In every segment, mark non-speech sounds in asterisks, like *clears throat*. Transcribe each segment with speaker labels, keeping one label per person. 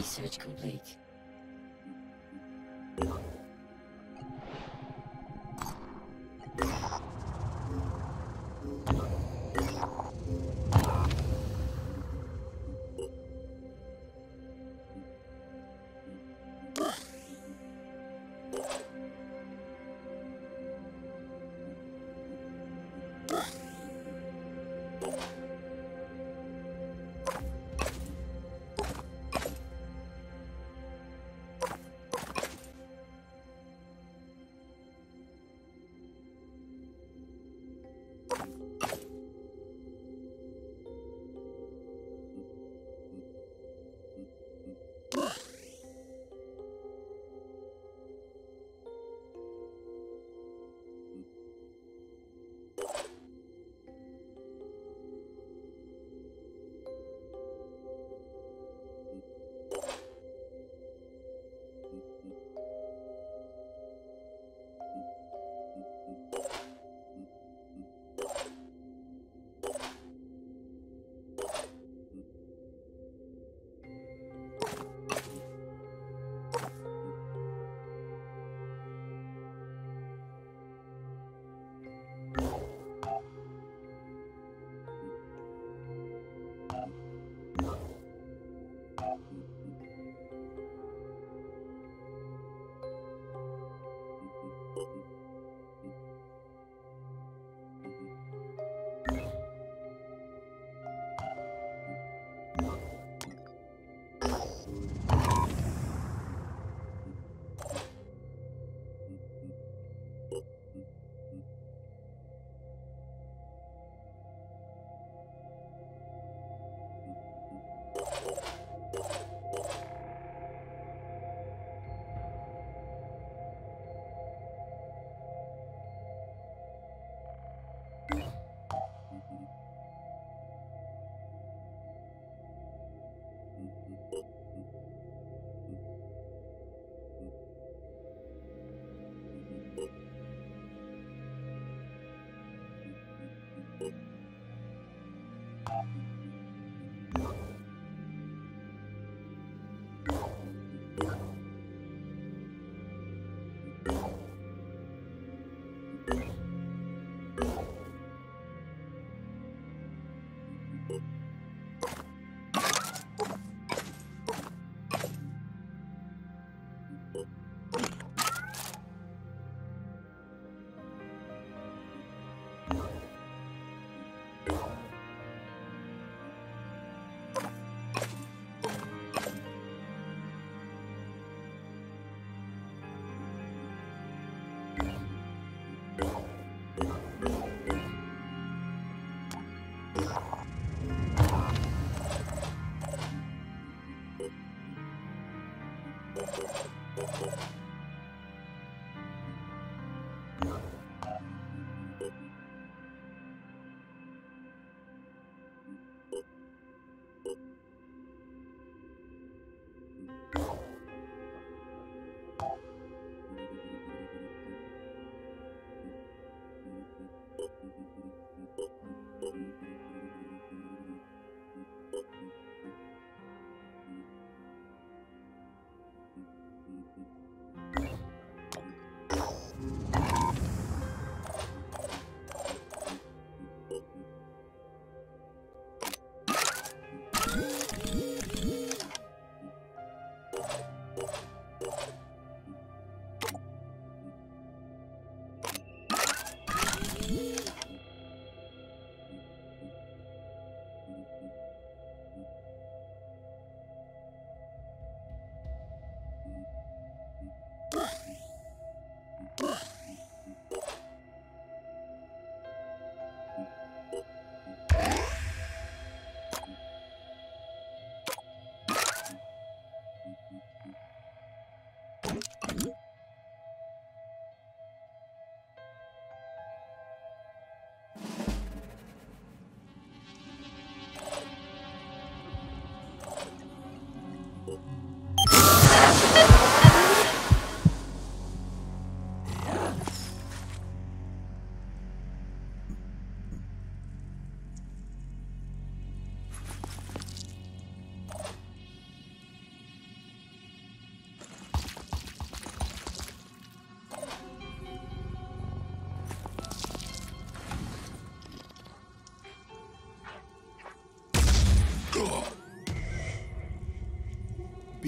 Speaker 1: Research complete.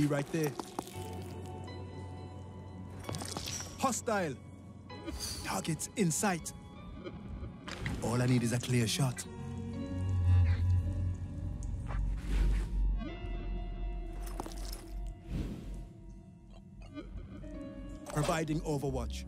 Speaker 2: UAV right there. Hostile. Targets in sight. All I need is a clear shot. Providing overwatch.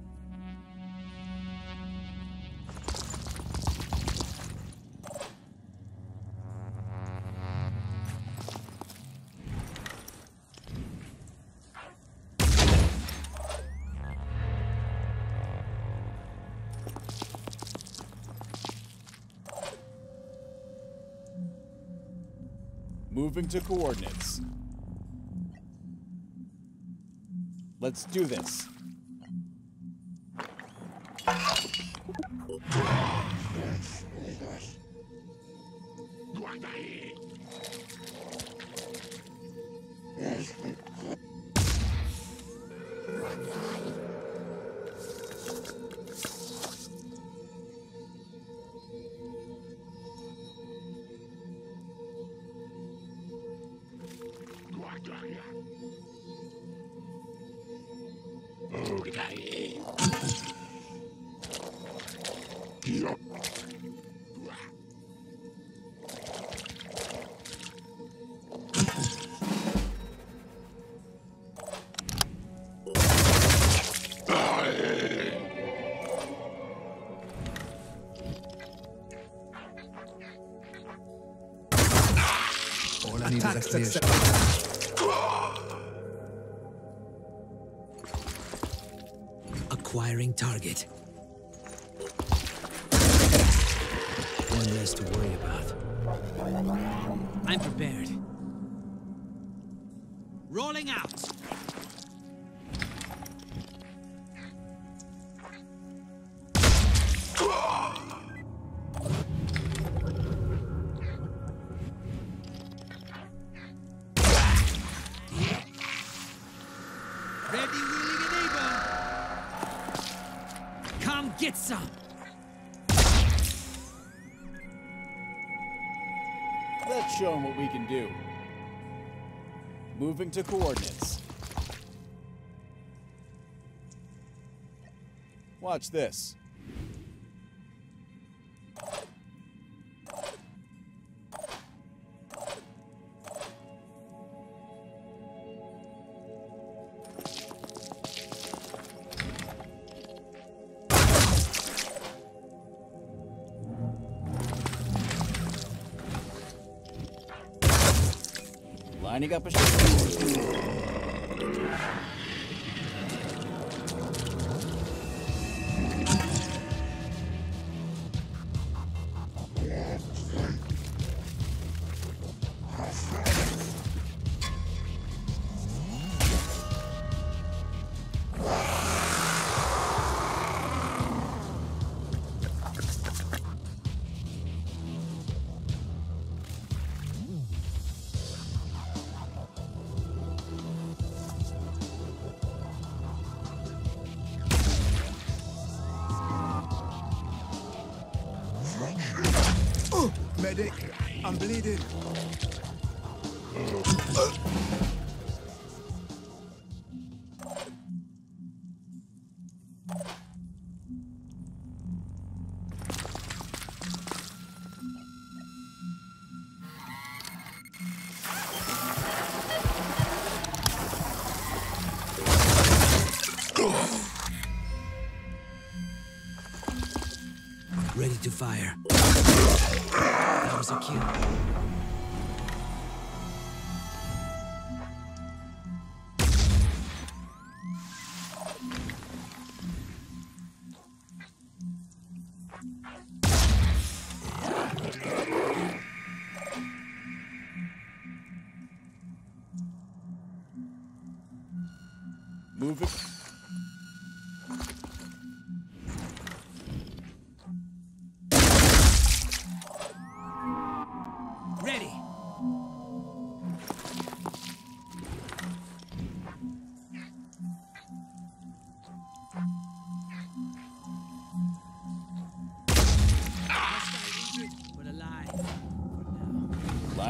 Speaker 3: Moving to coordinates. Let's do this.
Speaker 4: Success.
Speaker 5: Come get some.
Speaker 3: Let's show them what we can do. Moving to coordinates. Watch this. Up a shot.
Speaker 5: To fire. That was a kill.
Speaker 3: Moving.
Speaker 5: Ready.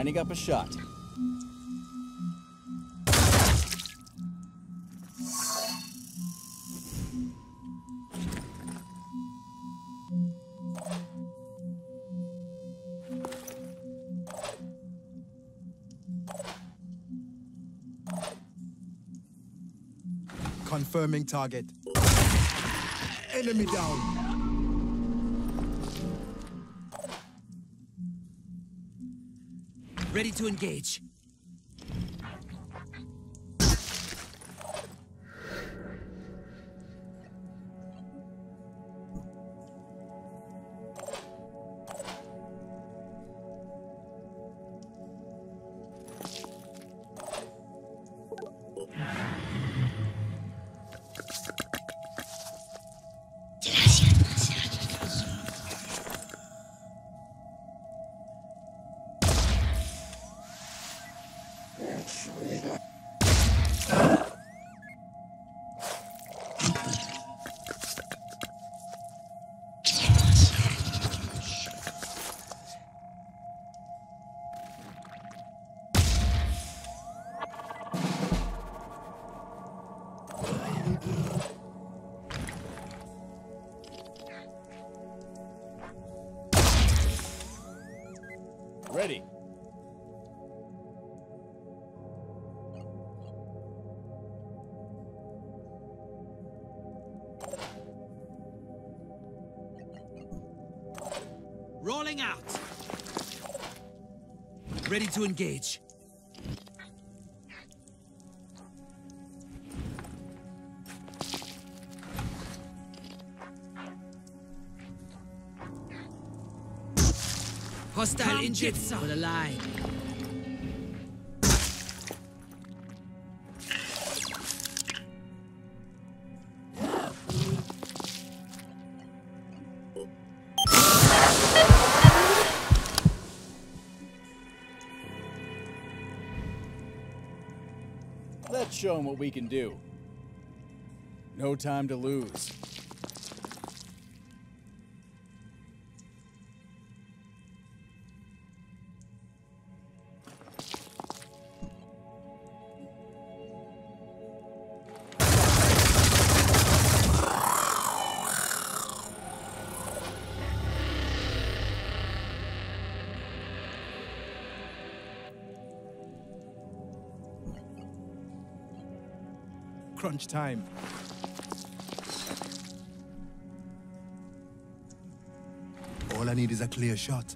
Speaker 3: lining up a shot.
Speaker 2: Confirming target. Enemy down.
Speaker 5: Ready to engage.
Speaker 3: Ready
Speaker 5: to engage. Hostile injured, but alive.
Speaker 3: Show 'em what we can do. No time to lose.
Speaker 2: All I need is a clear shot.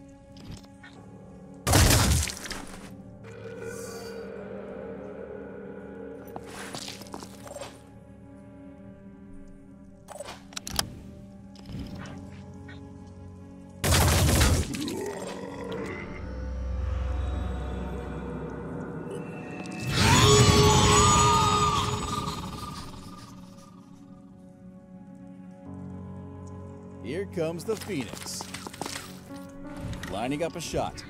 Speaker 3: The Phoenix. Lining up a shot.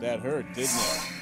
Speaker 3: That hurt, didn't it?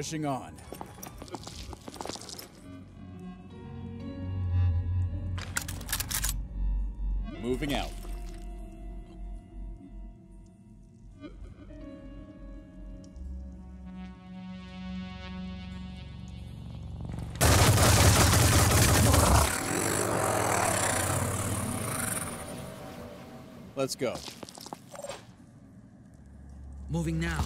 Speaker 3: Pushing on. Moving out. Let's go.
Speaker 5: Moving now.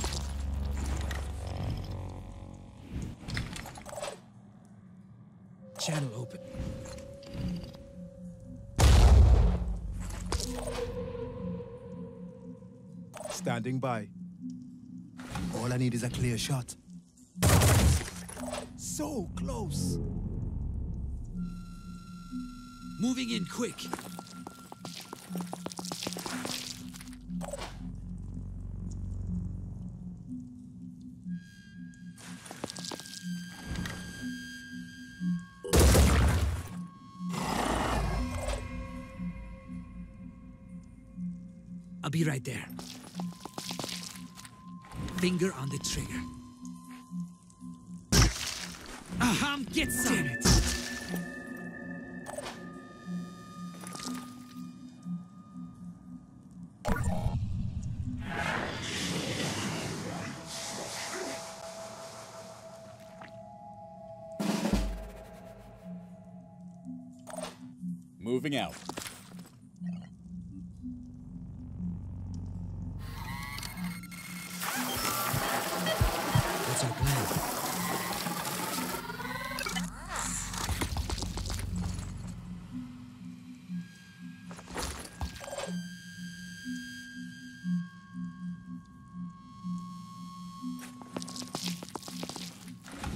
Speaker 2: All I need is a clear shot. So close.
Speaker 5: Moving in quick. I'll be right there. Finger on the trigger. Aham, get some! Damn it!
Speaker 3: Moving out.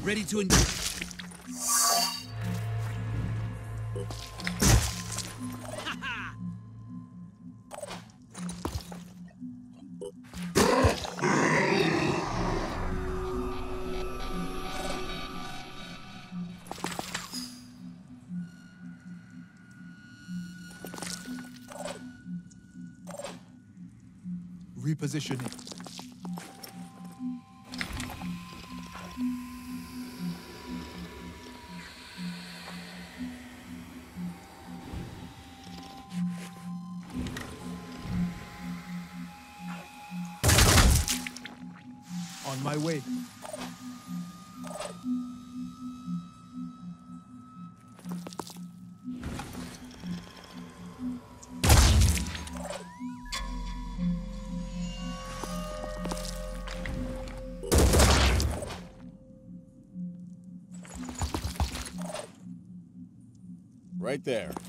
Speaker 5: Ready to engage. *laughs*
Speaker 2: Repositioning.
Speaker 3: Right there.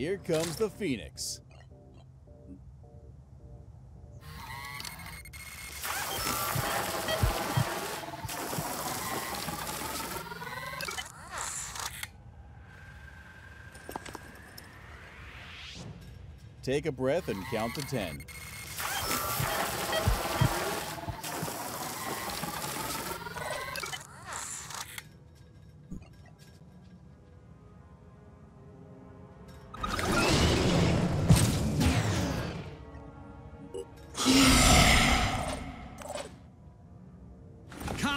Speaker 3: Here comes the Phoenix. Take a breath and count to ten.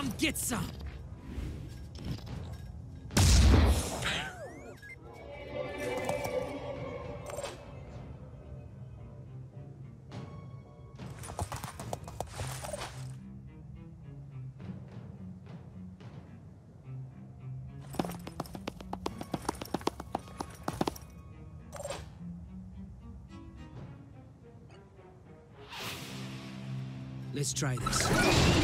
Speaker 5: Come get some! Let's try this.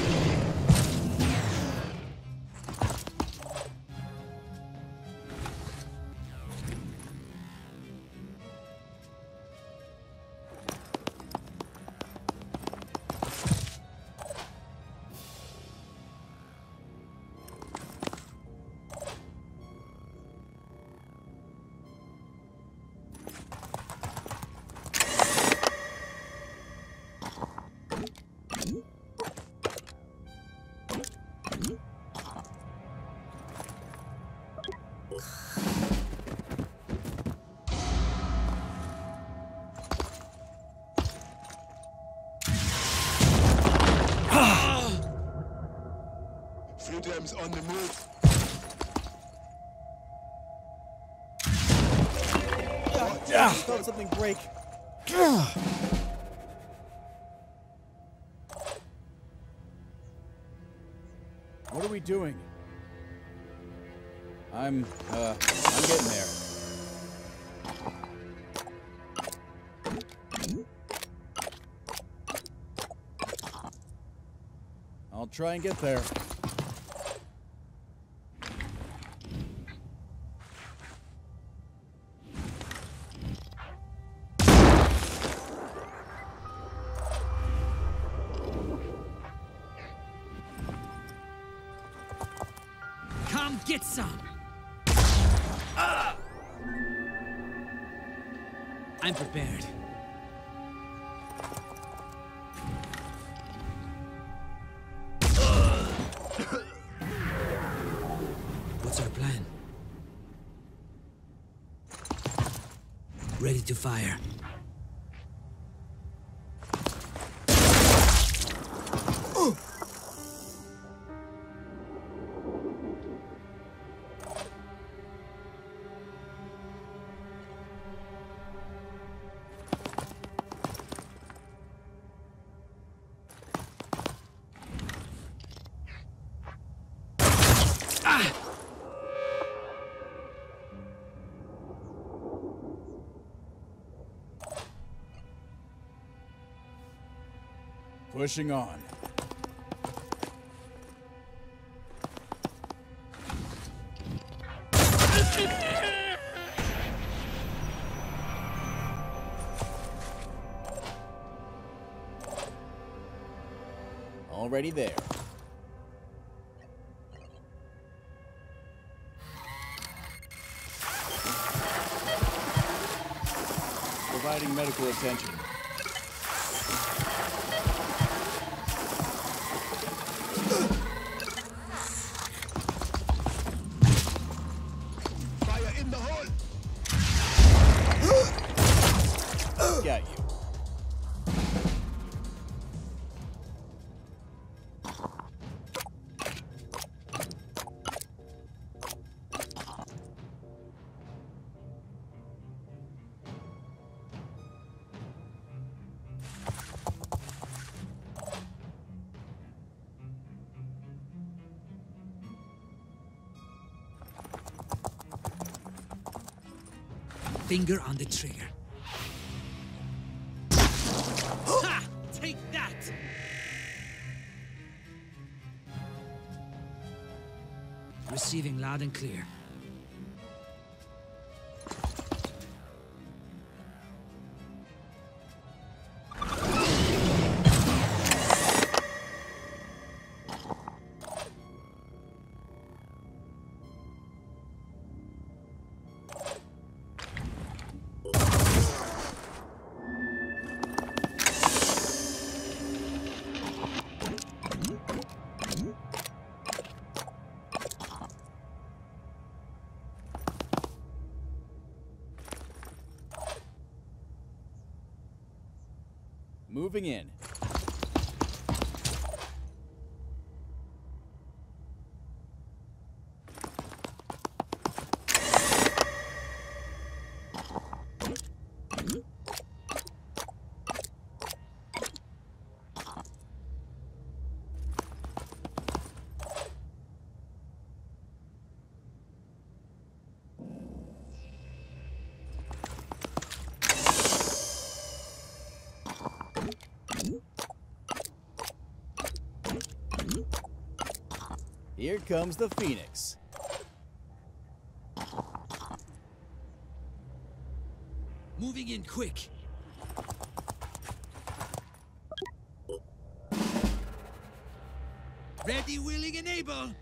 Speaker 4: Freedom's on the move.
Speaker 3: Ah, felt something break. What are we doing? I'm, uh, I'm getting there. I'll try and get there.
Speaker 5: To fire.
Speaker 3: Pushing on. Already there. Providing medical attention.
Speaker 5: Finger on the trigger. ha! Take that! Receiving loud and clear.
Speaker 3: Here comes the Phoenix.
Speaker 5: Moving in quick. Ready, willing, and able.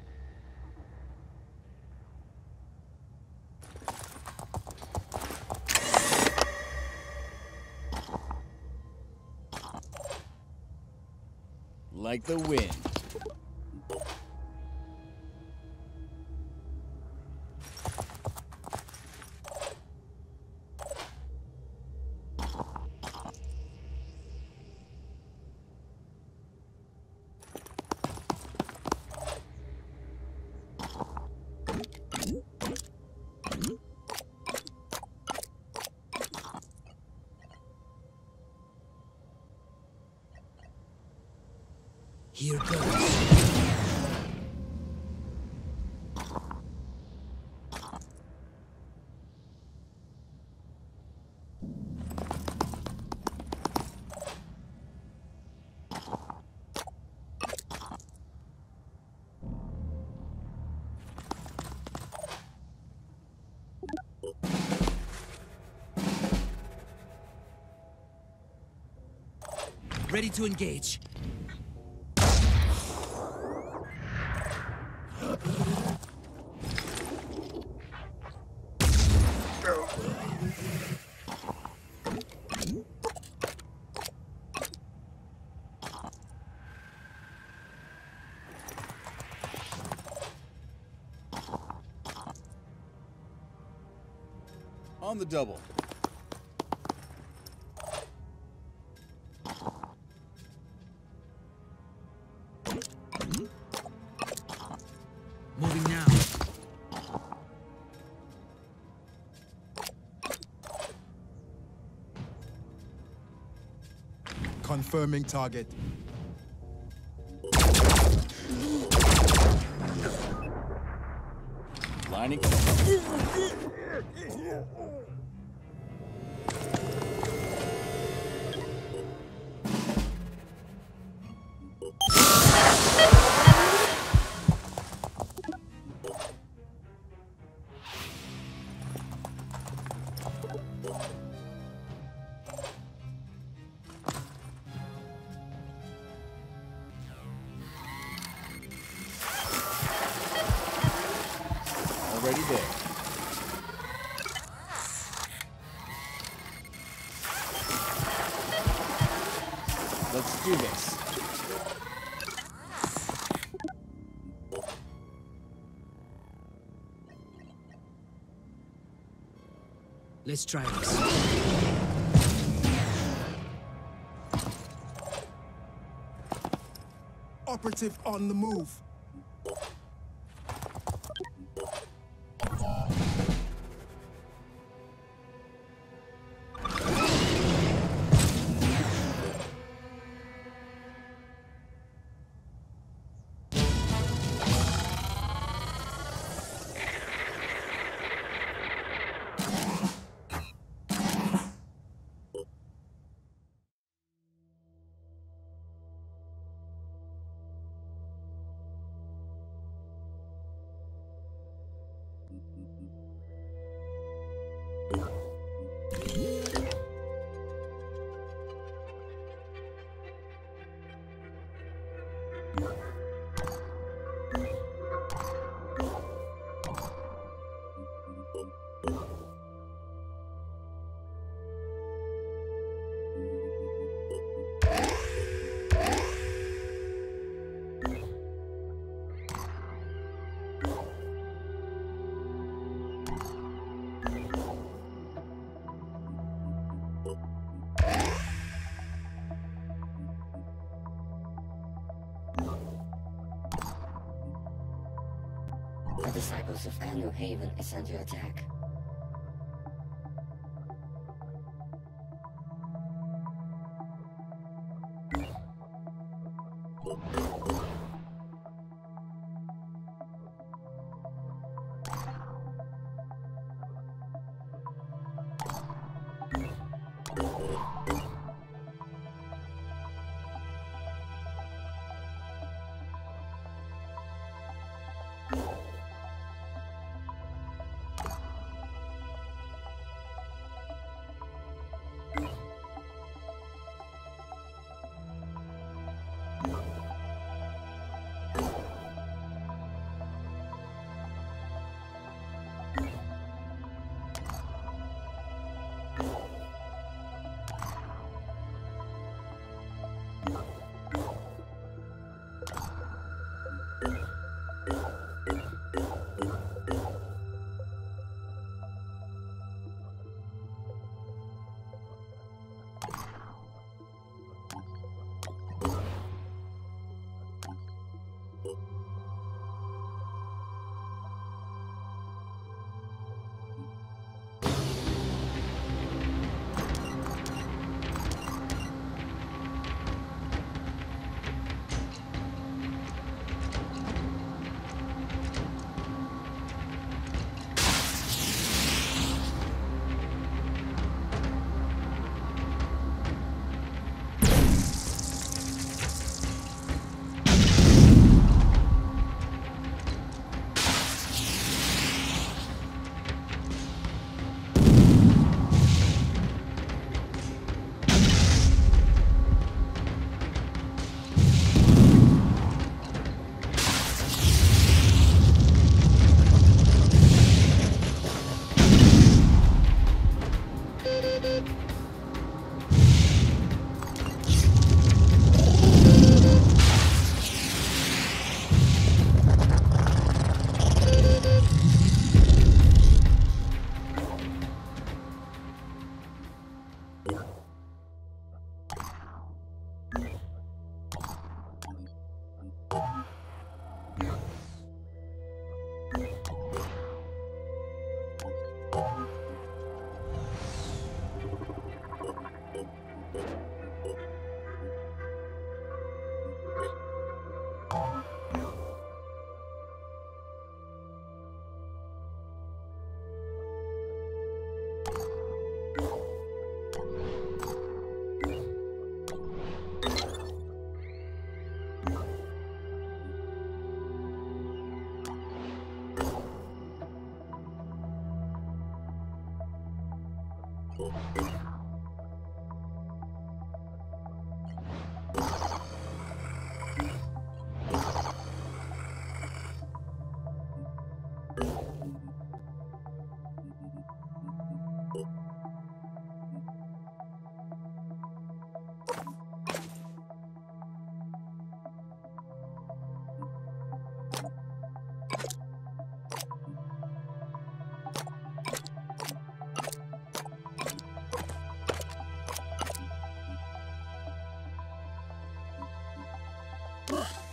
Speaker 3: Like the wind.
Speaker 5: Ready to engage.
Speaker 3: On the double.
Speaker 2: Confirming target.
Speaker 3: Already there. Let's do this.
Speaker 5: Let's try this.
Speaker 2: Operative on the move.
Speaker 1: Anu Haven is under attack.
Speaker 6: Ugh.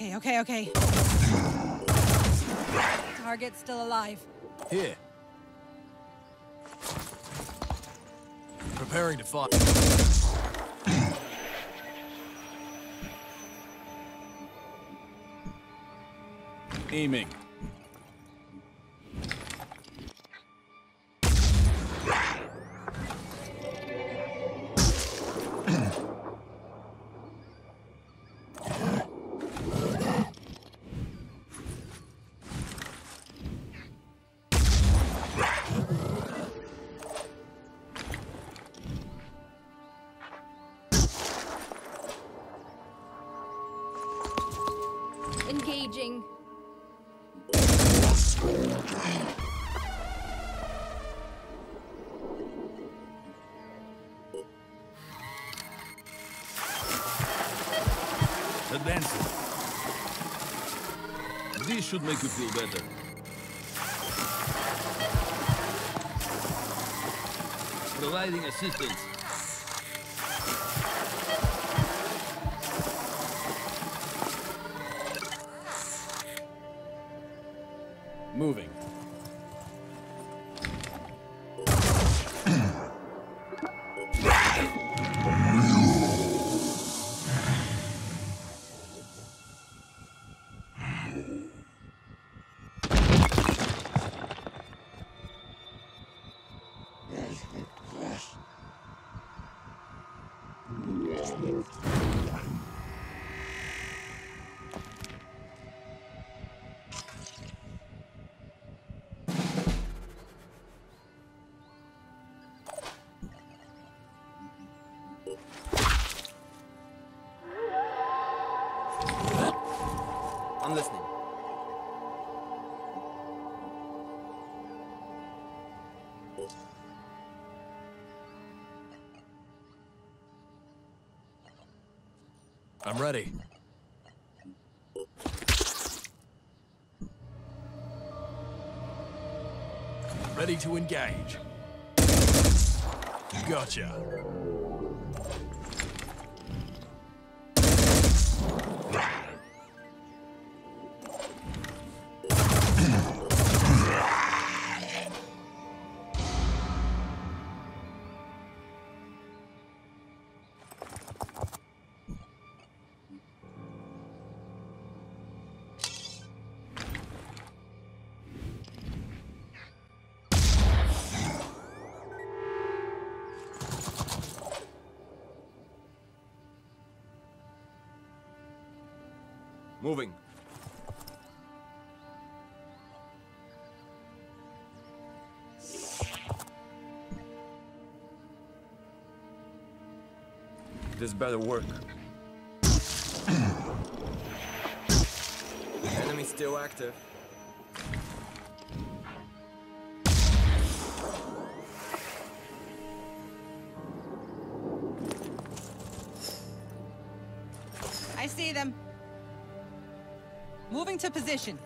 Speaker 6: Okay, okay, okay, Target still alive.
Speaker 7: Here. Preparing to fire.
Speaker 8: Aiming.
Speaker 9: Should make you feel better. Providing assistance.
Speaker 7: Ready to engage. Gotcha.
Speaker 10: Moving. This better work. *clears throat* Enemy still active.
Speaker 6: Moving to position.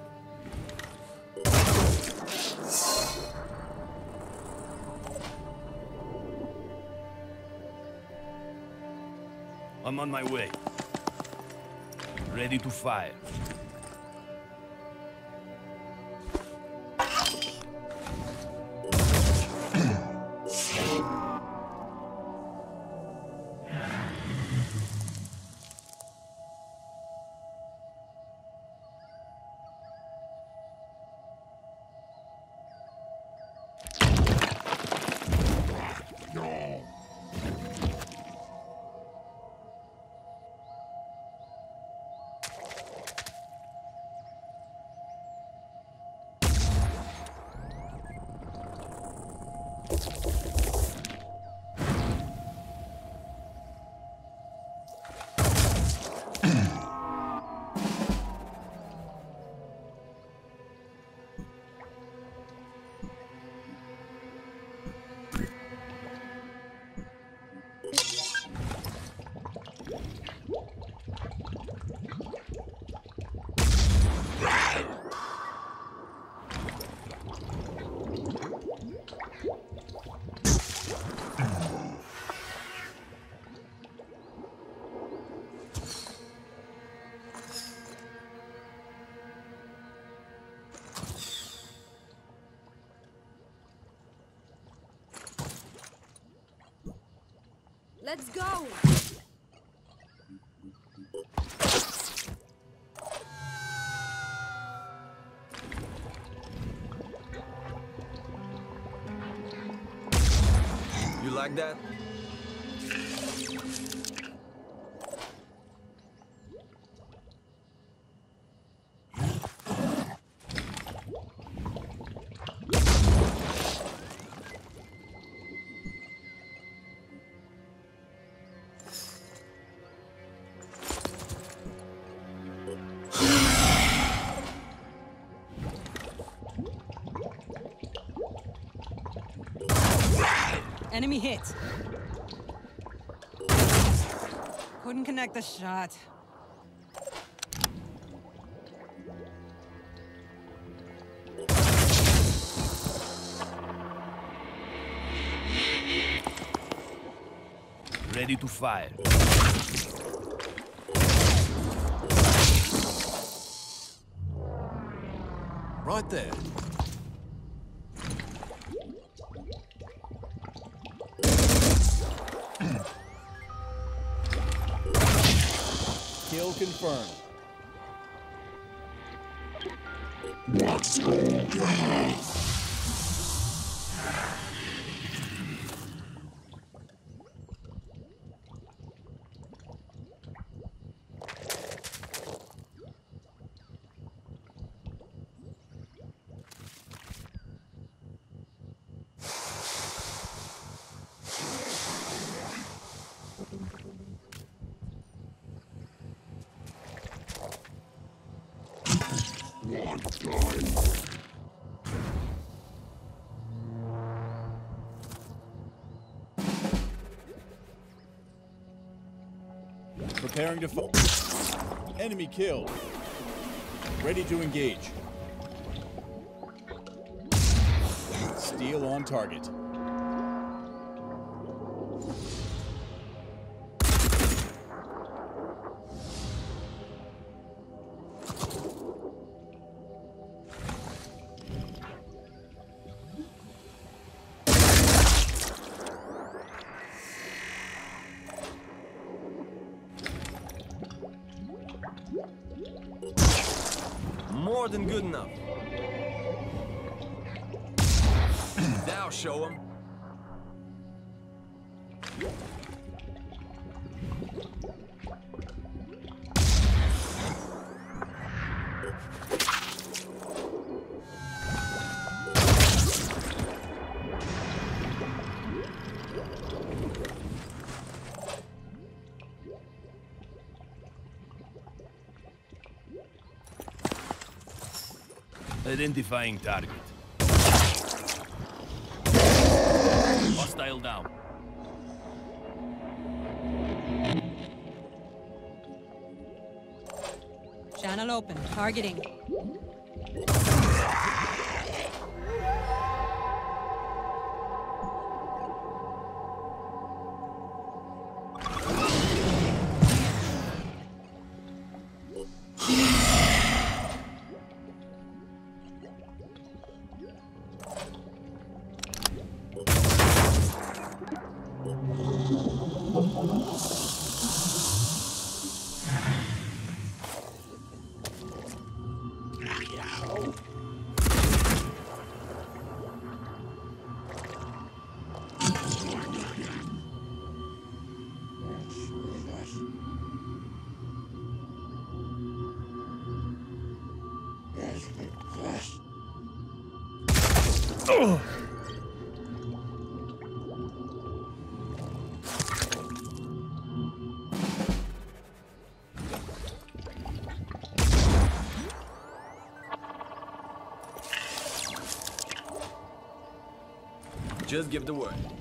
Speaker 9: I'm on my way. Ready to fire.
Speaker 8: Let's go!
Speaker 10: You like that?
Speaker 6: Enemy hit. Couldn't connect the shot.
Speaker 9: Ready to fire.
Speaker 3: Right there. Kill Preparing to fire. Enemy killed. Ready to engage. Steel on target.
Speaker 9: Identifying target. Hostile down.
Speaker 6: Channel open. Targeting.
Speaker 10: Just give the word.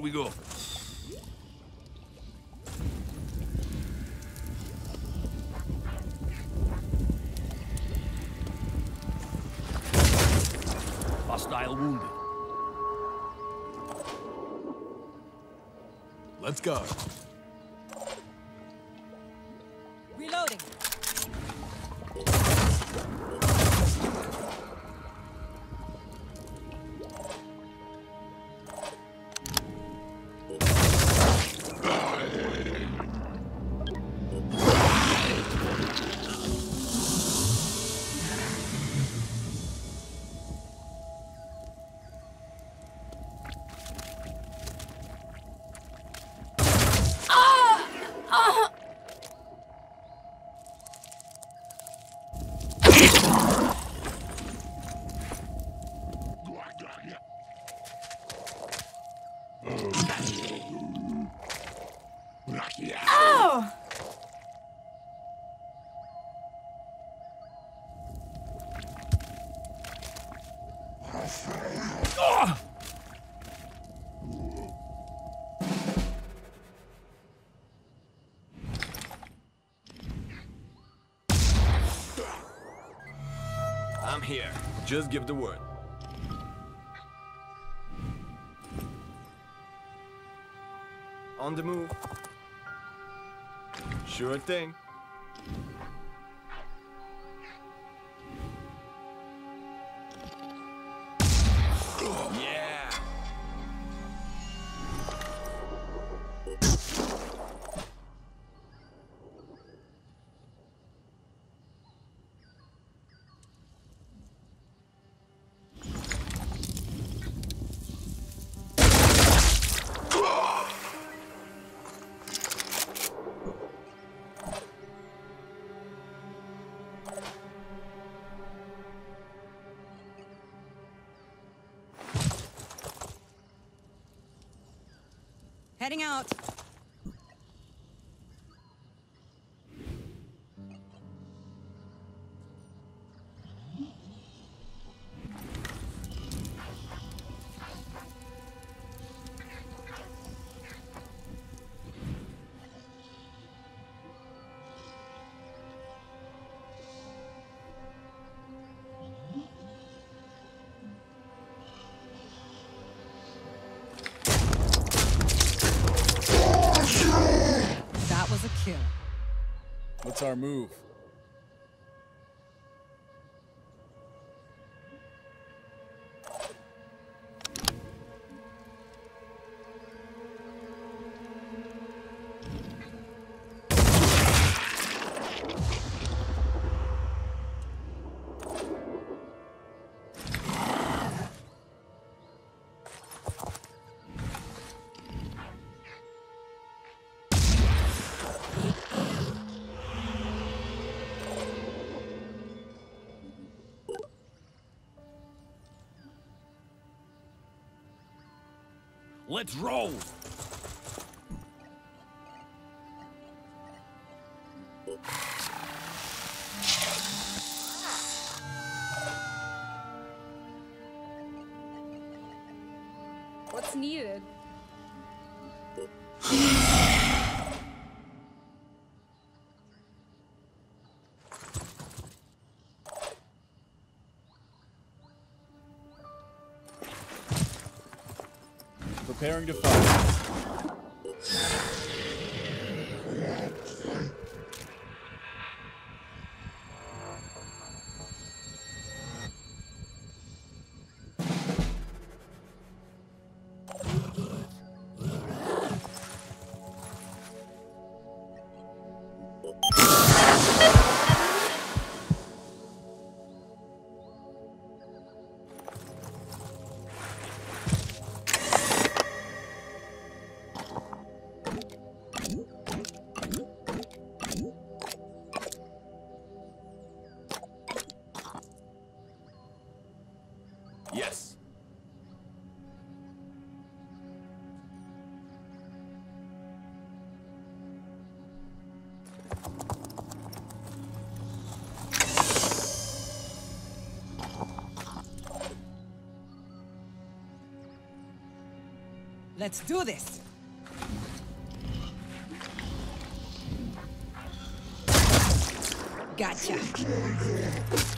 Speaker 3: Here
Speaker 9: we go. Hostile wounded.
Speaker 2: Let's go.
Speaker 10: I'm here. Just give the word. On the move. Sure thing.
Speaker 6: Heading out.
Speaker 3: Move?
Speaker 9: Let's roll.
Speaker 3: Preparing to fight.
Speaker 6: Let's do this. Gotcha.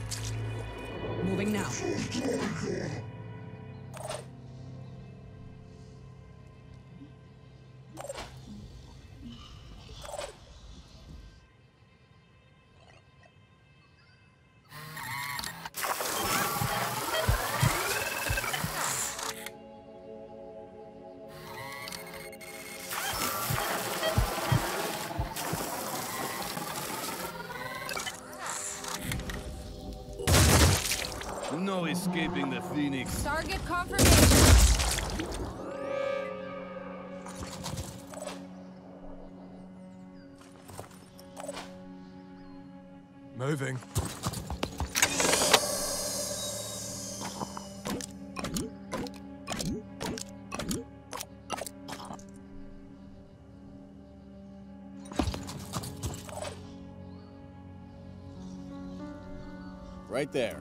Speaker 9: Escaping the Phoenix.
Speaker 8: Target confirmation.
Speaker 5: Moving.
Speaker 3: Right there.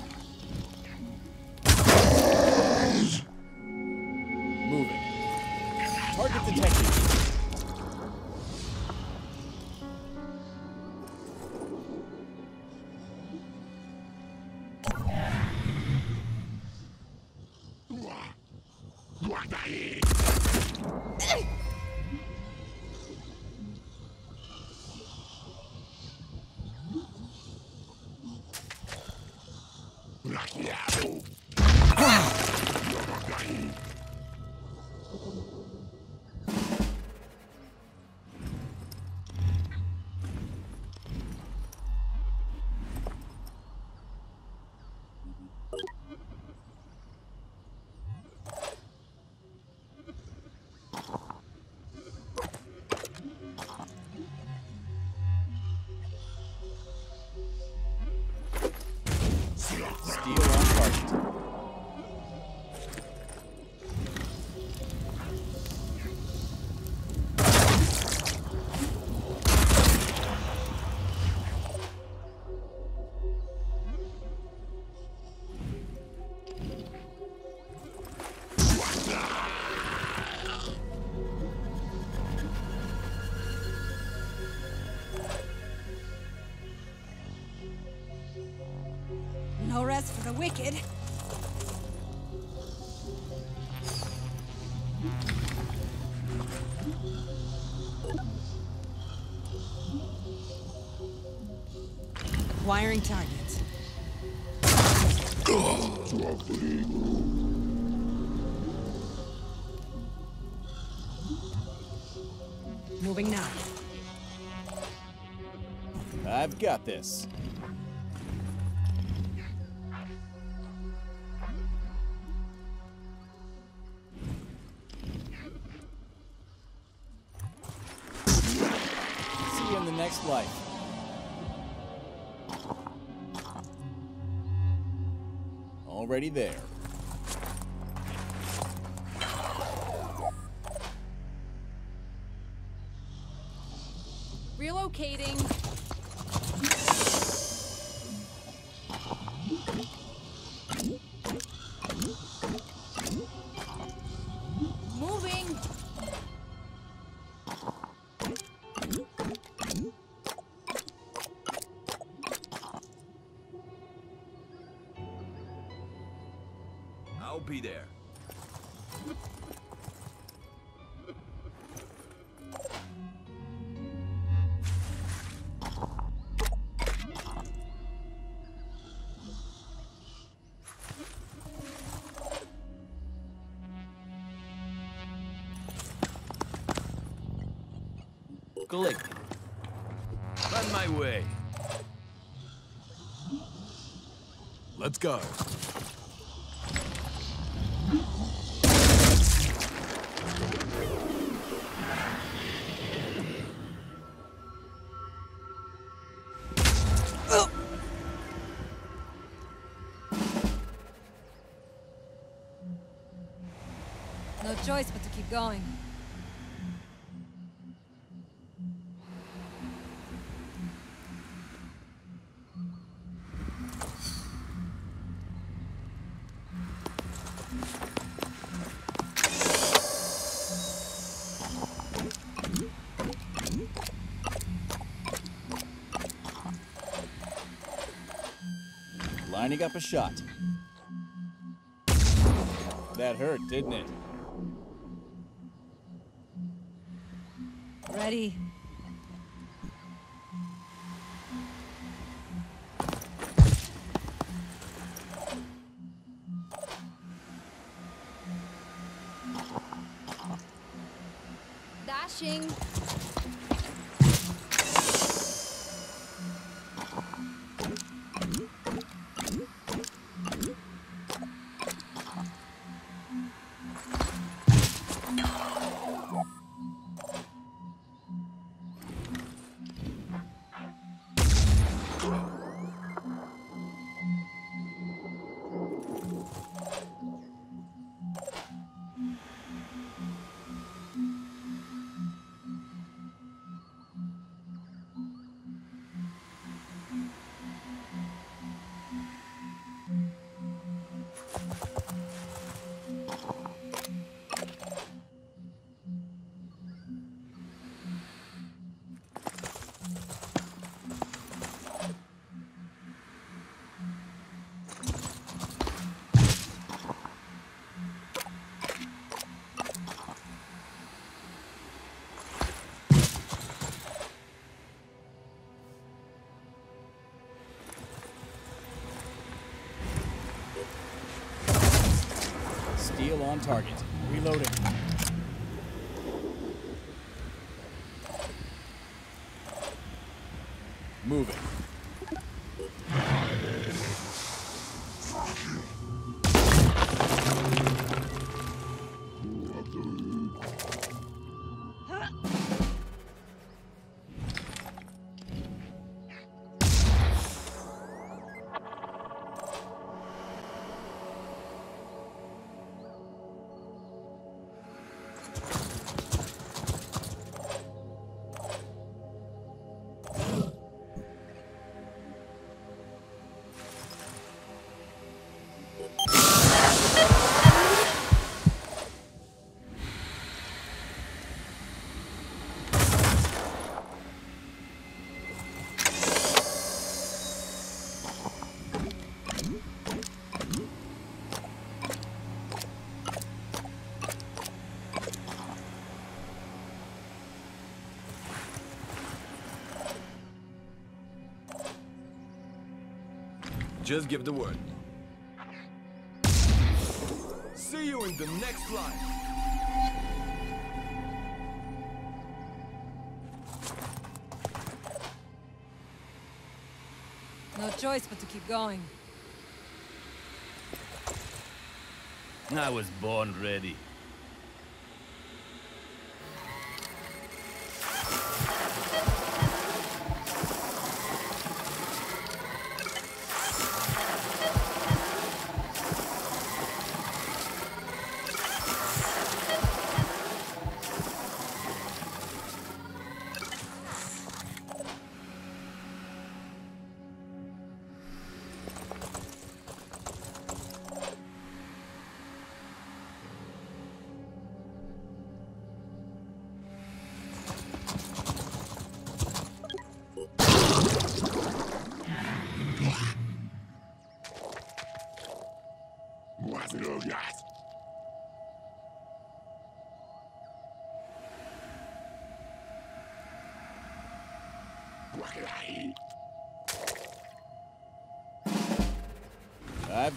Speaker 6: The wicked. Wiring targets. Moving now.
Speaker 3: I've got this. Already there.
Speaker 10: I'll be there.
Speaker 9: Click. On my way.
Speaker 5: Let's go.
Speaker 6: going.
Speaker 3: Lining up a shot. That hurt, didn't it?
Speaker 6: Ready.
Speaker 3: On target. Reloading.
Speaker 10: Just give the word. See you in the next life.
Speaker 6: No choice but to keep going.
Speaker 9: I was born ready.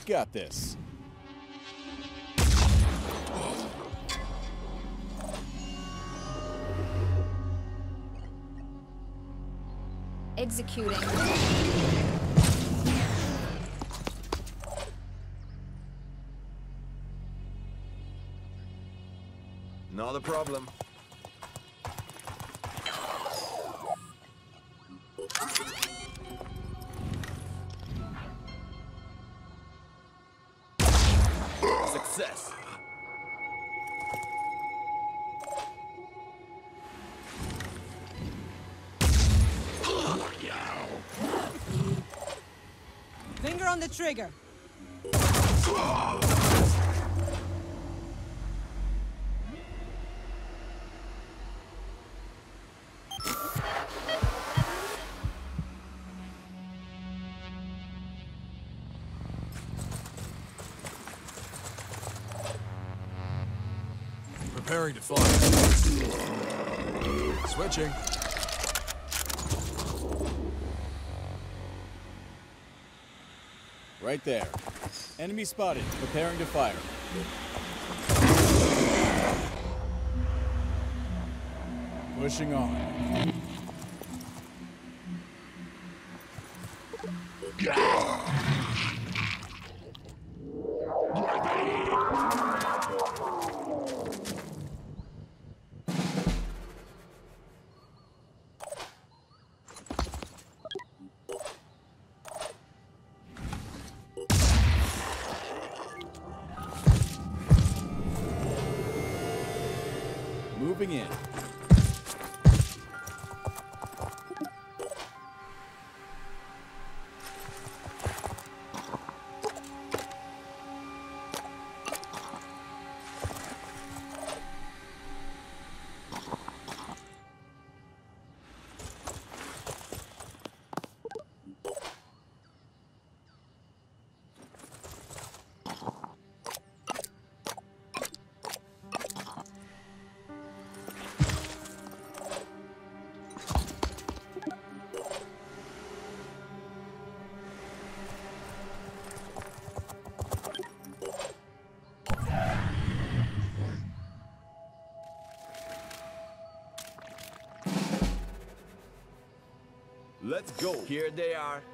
Speaker 3: I've got this.
Speaker 8: Executing.
Speaker 10: Not a problem.
Speaker 6: trigger.
Speaker 7: Preparing to fly. Switching.
Speaker 3: Right there. Enemy spotted. Preparing to fire. Pushing on.
Speaker 9: Go. Here they are.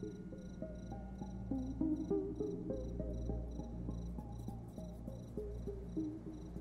Speaker 11: Thank you.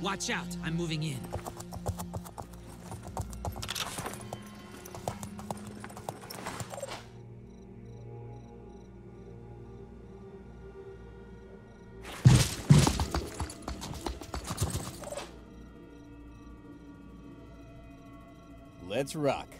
Speaker 5: Watch out, I'm moving in.
Speaker 3: Let's rock.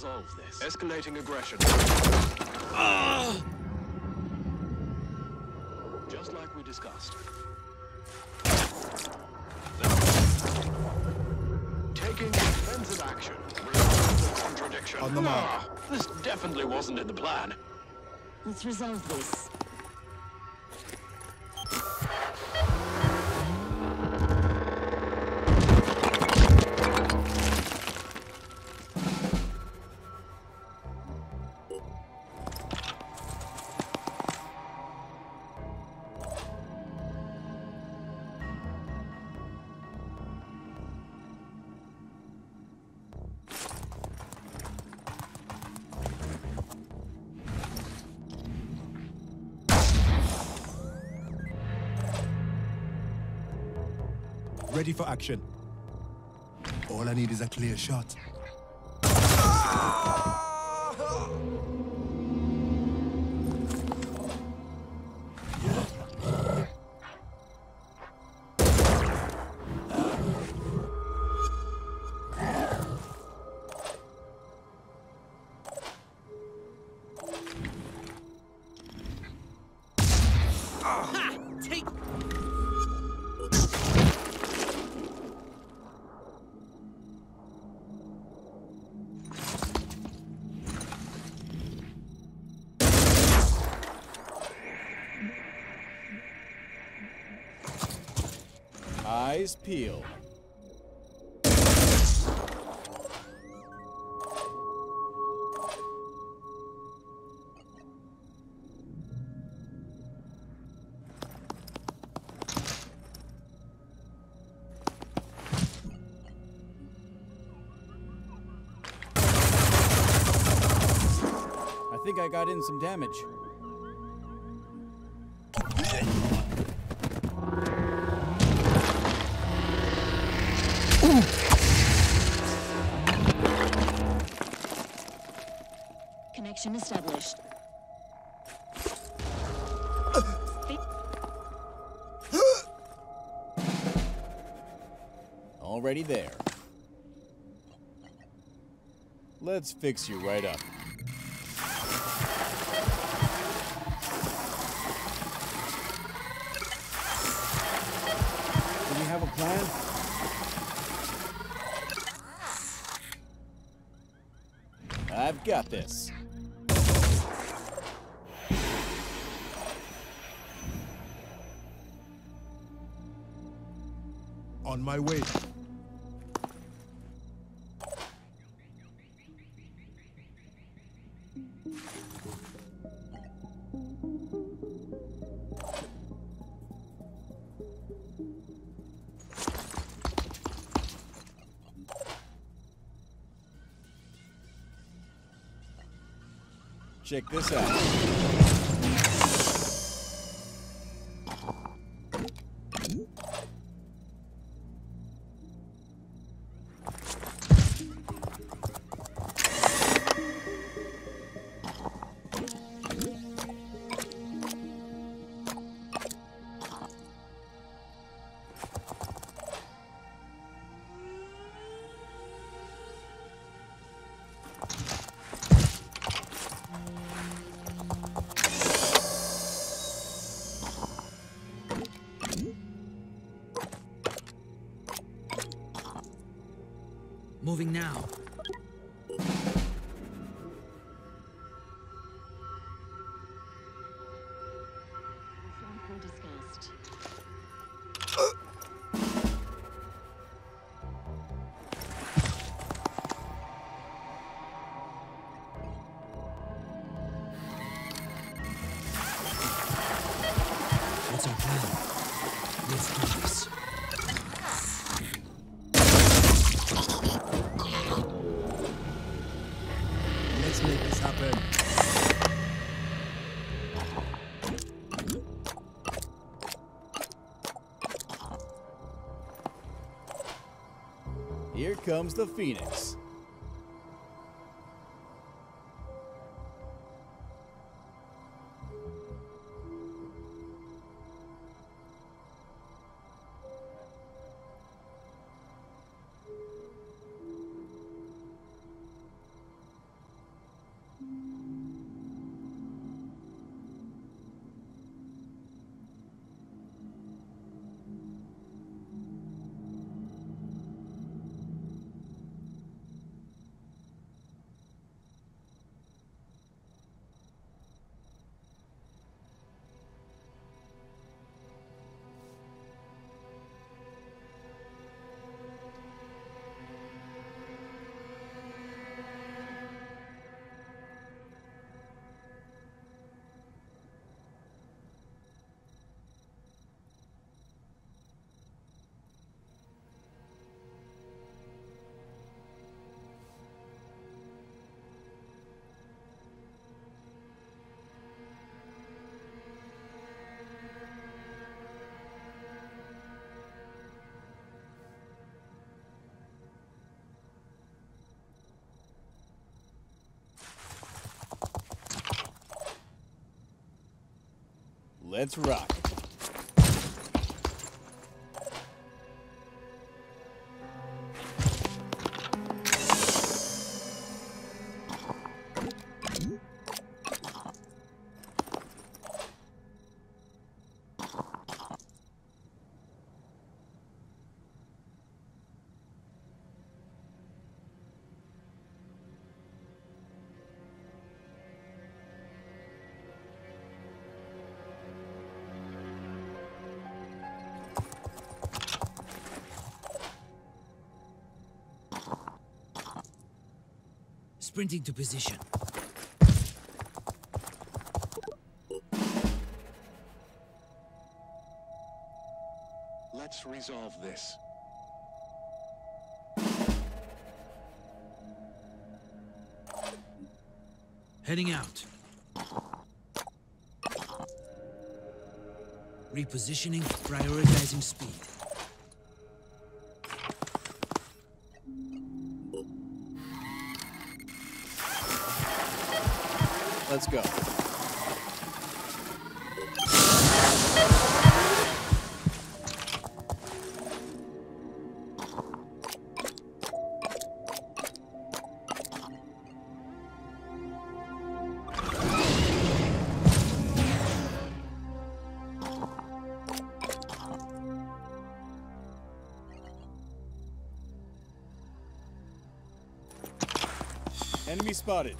Speaker 4: Resolve this. Escalating aggression. Just like we discussed. Taking defensive action. Resolves the contradiction.
Speaker 2: On the mark.
Speaker 4: Ah, this definitely wasn't in the plan.
Speaker 1: Let's resolve this.
Speaker 2: Ready for action. All I need is a clear shot.
Speaker 3: Peeled. I think I got in some damage. Already there. Let's fix you right up. Do you have a plan? I've got this.
Speaker 2: On my way.
Speaker 3: Check this out. Comes the Phoenix. Let's rock.
Speaker 5: Sprinting to position.
Speaker 4: Let's resolve this.
Speaker 5: Heading out. Repositioning, prioritizing speed.
Speaker 3: Let's go. Enemy spotted.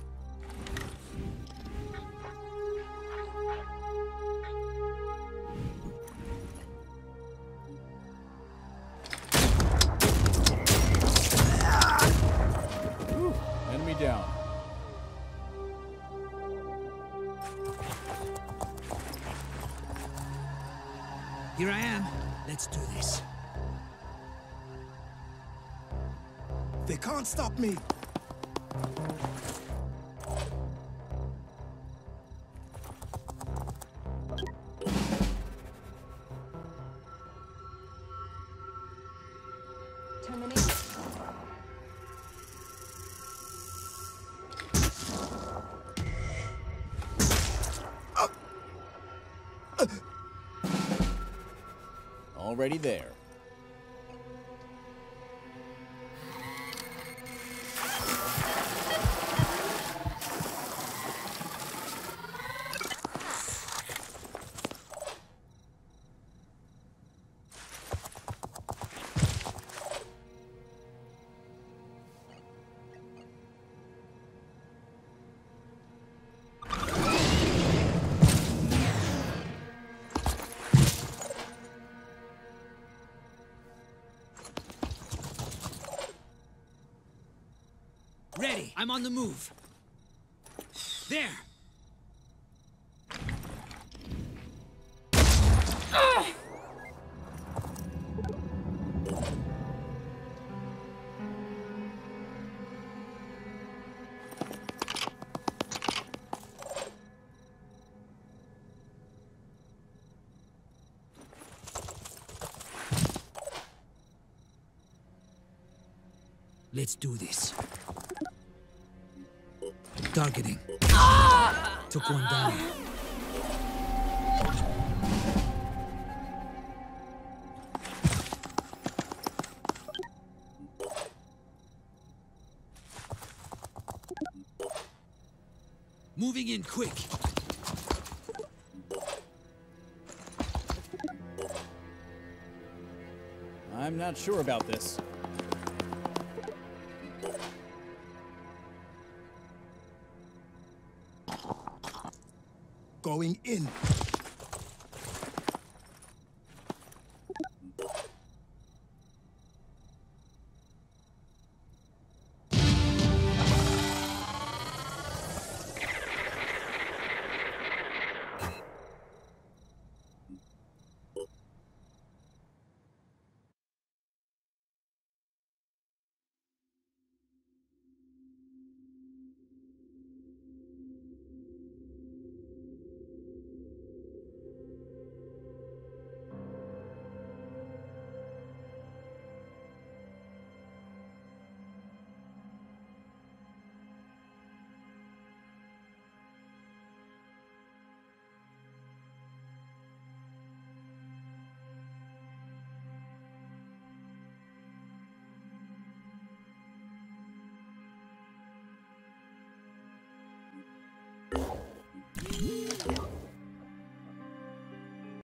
Speaker 2: me!
Speaker 3: Already there.
Speaker 5: I'm on the move. There. Let's do this. Targeting. Took one down. Moving in quick.
Speaker 3: I'm not sure about this.
Speaker 2: Going in.